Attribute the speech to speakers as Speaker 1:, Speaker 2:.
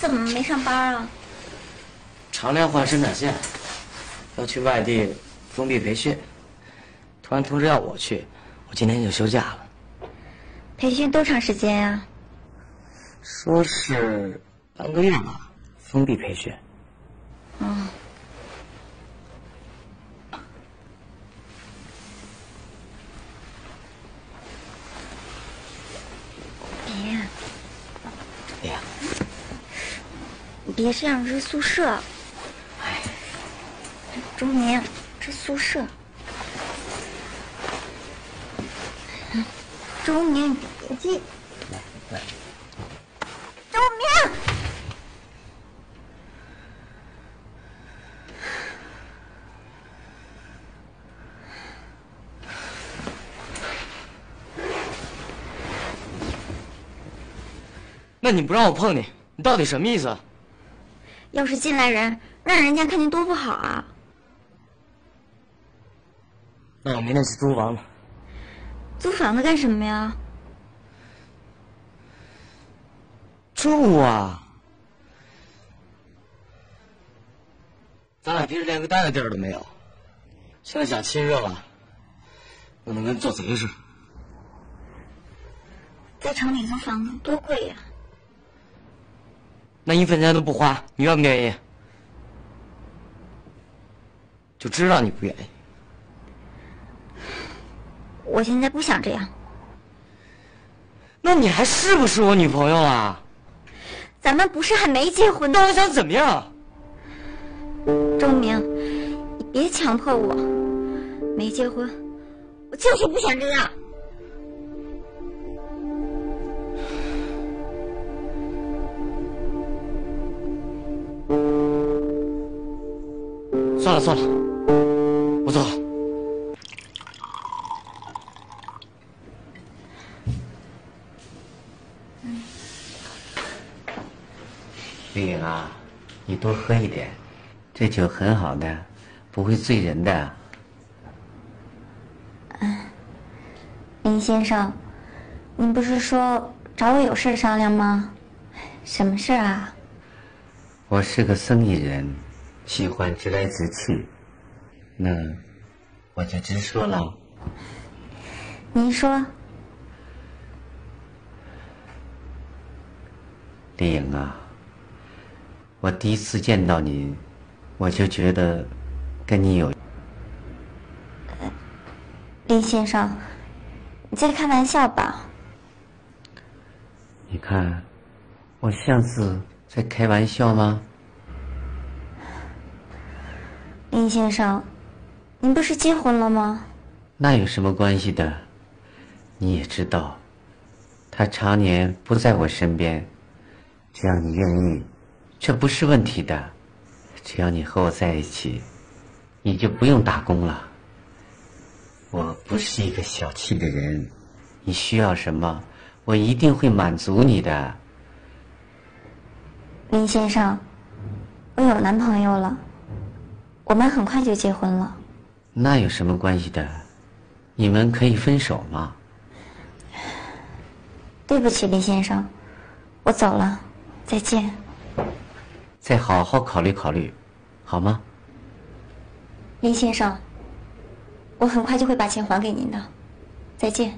Speaker 1: 怎么没上班啊？
Speaker 2: 常亮换生产线，要去外地封闭培训，突然通知要我去，我今天就休假了。
Speaker 1: 培训多长时间呀？
Speaker 2: 说是半个月吧，封闭培训。
Speaker 1: 嗯。别。
Speaker 2: 别。
Speaker 1: 你别这样，这是宿舍。
Speaker 2: 哎。
Speaker 1: 周明，这宿舍。周明，别进。
Speaker 2: 来来。
Speaker 1: 周明。
Speaker 2: 那你不让我碰你，你到底什么意思？
Speaker 1: 要是进来人，让人家看见多不好啊！
Speaker 2: 那我明天去租房子。
Speaker 1: 租房子干什么呀？
Speaker 2: 住啊！咱俩平时连个待的地儿都没有，现在想亲热了，弄得跟做贼似的。
Speaker 1: 在城里租房子多贵呀！
Speaker 2: 那一分钱都不花，你愿不愿意？就知道你不愿意。
Speaker 1: 我现在不想这样。
Speaker 2: 那你还是不是我女朋友啊？
Speaker 1: 咱们不是还没结婚？
Speaker 2: 那我想怎么样？
Speaker 1: 周明，你别强迫我。没结婚，我就是不想这样。
Speaker 2: 算了算了，我走了。
Speaker 3: 丽颖啊，你多喝一点，这酒很好的，不会醉人的。
Speaker 1: 嗯，林先生，您不是说找我有事商量吗？什么事啊？
Speaker 3: 我是个生意人。喜欢直来直去，那我就直说了。
Speaker 1: 您说，
Speaker 3: 丽颖啊，我第一次见到你，我就觉得跟你有……
Speaker 1: 林先生，你在开玩笑吧？
Speaker 3: 你看，我像是在开玩笑吗？
Speaker 1: 林先生，您不是结婚了吗？
Speaker 3: 那有什么关系的？你也知道，他常年不在我身边，只要你愿意，这不是问题的。只要你和我在一起，你就不用打工了。我不是一个小气的人，你需要什么，我一定会满足你的。
Speaker 1: 林先生，我有男朋友了。我们很快就结婚了，
Speaker 3: 那有什么关系的？你们可以分手吗？
Speaker 1: 对不起，林先生，我走了，再见。
Speaker 3: 再好好考虑考虑，好吗？
Speaker 1: 林先生，我很快就会把钱还给您的，再见。